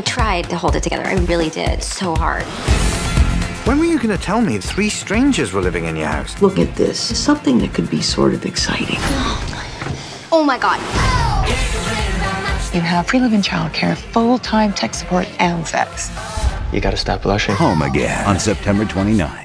I tried to hold it together. I really did. So hard. When were you going to tell me three strangers were living in your house? Look at this. Something that could be sort of exciting. Oh my god. You have free living child childcare, full-time tech support, and sex. You gotta stop blushing. Home again on September 29th.